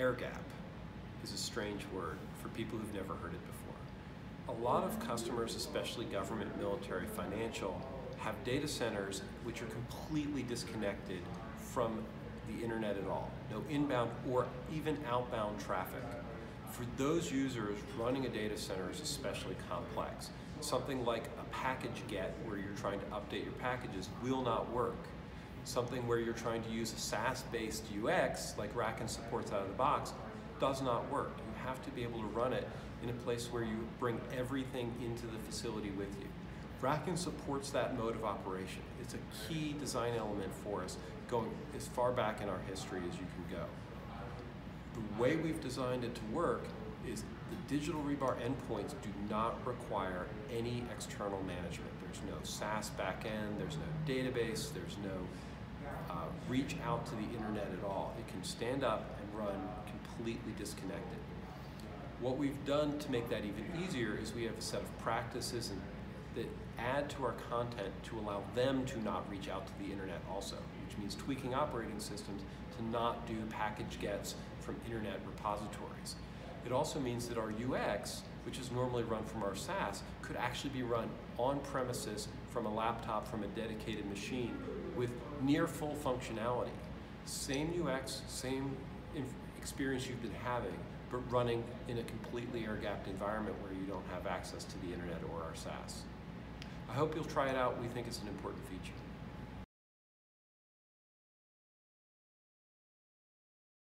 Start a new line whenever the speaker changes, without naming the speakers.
air gap is a strange word for people who've never heard it before. A lot of customers, especially government, military, financial, have data centers which are completely disconnected from the internet at all. No inbound or even outbound traffic. For those users, running a data center is especially complex. Something like a package get where you're trying to update your packages will not work. Something where you're trying to use a SaaS-based UX like RackN supports out of the box does not work. You have to be able to run it in a place where you bring everything into the facility with you. RackN supports that mode of operation. It's a key design element for us going as far back in our history as you can go. The way we've designed it to work is the digital rebar endpoints do not require any external management. There's no SaaS backend, there's no database, there's no uh, reach out to the internet at all. It can stand up and run completely disconnected. What we've done to make that even easier is we have a set of practices and, that add to our content to allow them to not reach out to the internet also, which means tweaking operating systems to not do package gets from internet repositories. It also means that our UX, which is normally run from our SaaS, could actually be run on premises from a laptop from a dedicated machine with near full functionality. Same UX, same experience you've been having, but running in a completely air-gapped environment where you don't have access to the internet or our SaaS. I hope you'll try it out. We think it's an important feature.